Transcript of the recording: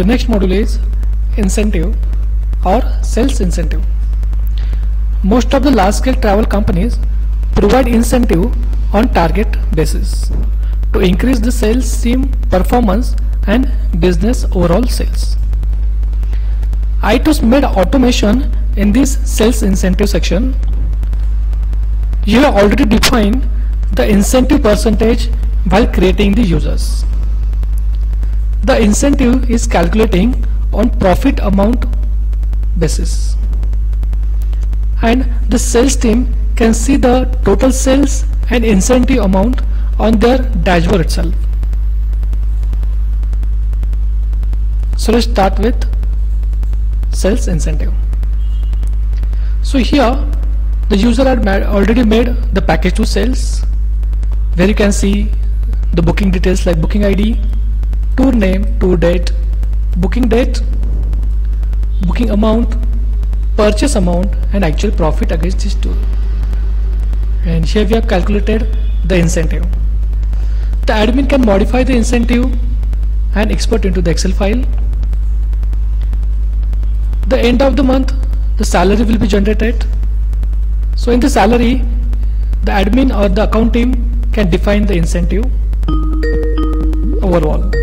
the next module is incentive or sales incentive. Most of the large scale travel companies provide incentive on target basis to increase the sales team performance and business overall sales. iTools made automation in this sales incentive section. You have already defined the incentive percentage while creating the users. The incentive is calculating on profit amount basis and the sales team can see the total sales and incentive amount on their dashboard itself. So let's start with sales incentive. So here the user had already made the package to sales where you can see the booking details like booking ID, tour name, tour date, booking date, booking amount, purchase amount and actual profit against this tour. And here we have calculated the incentive. The admin can modify the incentive and export into the Excel file. The end of the month, the salary will be generated. So in the salary, the admin or the account team can define the incentive overall.